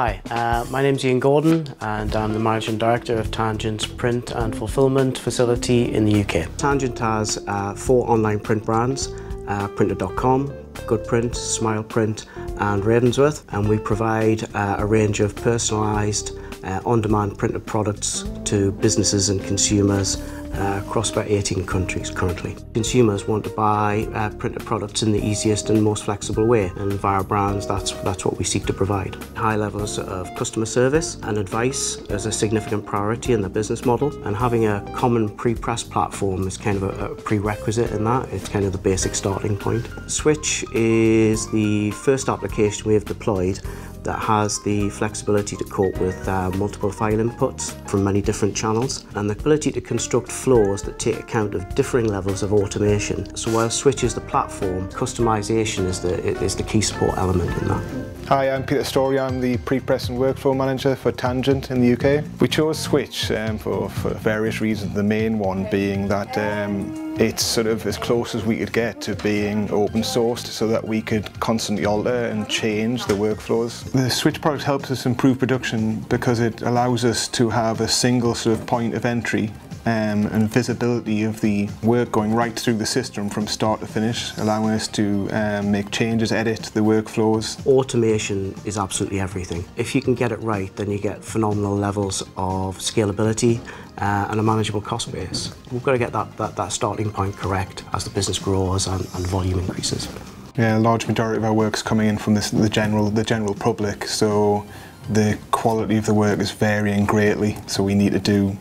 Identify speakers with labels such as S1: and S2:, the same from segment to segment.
S1: Hi, uh, my name's Ian Gordon and I'm the Managing Director of Tangent's print and fulfilment facility in the UK. Tangent has uh, four online print brands, uh, printed.com, Goodprint, Smile Print and Ravensworth and we provide uh, a range of personalised uh, on-demand printed products to businesses and consumers uh, across about 18 countries currently. Consumers want to buy uh, printed products in the easiest and most flexible way and via brands that's, that's what we seek to provide. High levels of customer service and advice is a significant priority in the business model and having a common pre-press platform is kind of a, a prerequisite in that. It's kind of the basic starting point. Switch is the first application we have deployed that has the flexibility to cope with uh, multiple file inputs from many different channels and the ability to construct flows that take account of differing levels of automation. So while Switch is the platform, customization is the, is the key support element in that.
S2: Hi, I'm Peter Story. I'm the pre-press and workflow manager for Tangent in the UK. We chose Switch um, for, for, various reasons, the main one being that um, it's sort of as close as we could get to being open sourced so that we could constantly alter and change the workflows. The Switch product helps us improve production because it allows us to have a single sort of point of entry um, and visibility of the work going right through the system from start to finish, allowing us to um, make changes, edit the workflows.
S1: Automation is absolutely everything. If you can get it right, then you get phenomenal levels of scalability uh, and a manageable cost base. We've got to get that, that, that starting point correct as the business grows and, and volume increases.
S2: Yeah, a large majority of our work's coming in from this, the general the general public, so the quality of the work is varying greatly. So we need to do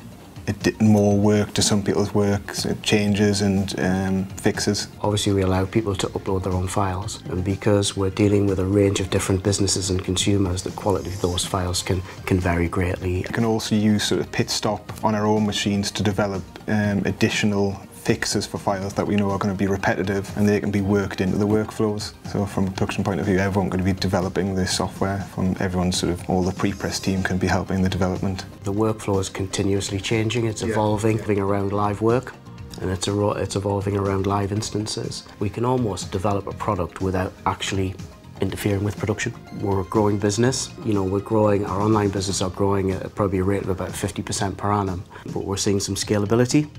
S2: more work to some people's work, changes and um, fixes.
S1: Obviously we allow people to upload their own files and because we're dealing with a range of different businesses and consumers, the quality of those files can, can vary greatly.
S2: We can also use sort of PitStop on our own machines to develop um, additional fixes for files that we know are going to be repetitive and they can be worked into the workflows. So from a production point of view, everyone's going to be developing this software. From everyone sort of, all the pre-press team can be helping the development.
S1: The workflow is continuously changing, it's evolving, yeah. around live work and it's, it's evolving around live instances. We can almost develop a product without actually interfering with production. We're a growing business. You know, we're growing, our online business are growing at probably a rate of about 50% per annum, but we're seeing some scalability.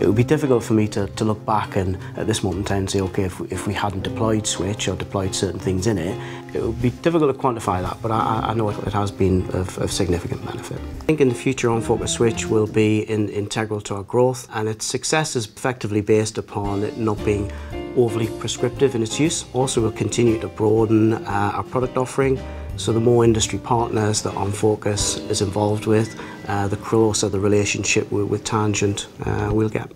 S1: It would be difficult for me to, to look back and at this moment in time say, okay, if if we hadn't deployed Switch or deployed certain things in it, it would be difficult to quantify that, but I, I know it, has been of, of, significant benefit. I think in the future Enfocus Switch will be in, integral to our growth and its success is effectively based upon it not being overly prescriptive in its use. Also, we'll continue to broaden uh, our product offering so the more industry partners that Enfocus is involved with, the closer the relationship with, with Tangent uh, we'll get.